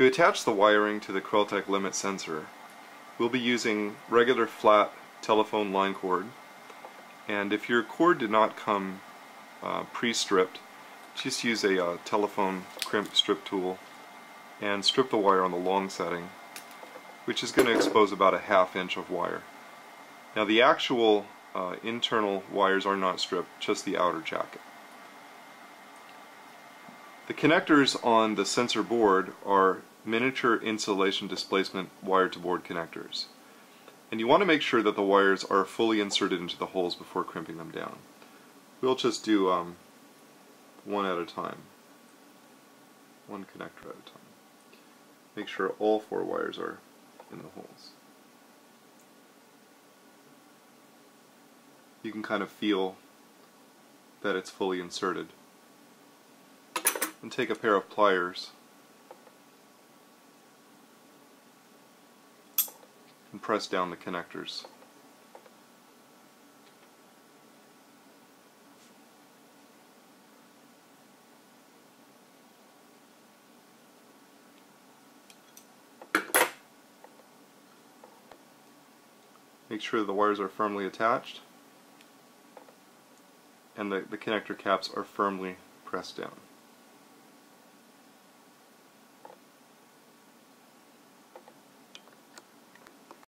To attach the wiring to the Creltek limit sensor, we'll be using regular flat telephone line cord. And if your cord did not come uh, pre-stripped, just use a uh, telephone crimp strip tool and strip the wire on the long setting, which is going to expose about a half inch of wire. Now the actual uh, internal wires are not stripped, just the outer jacket. The connectors on the sensor board are miniature insulation displacement wire-to-board connectors. And you want to make sure that the wires are fully inserted into the holes before crimping them down. We'll just do um, one at a time. One connector at a time. Make sure all four wires are in the holes. You can kind of feel that it's fully inserted. And take a pair of pliers and press down the connectors. Make sure the wires are firmly attached and the, the connector caps are firmly pressed down.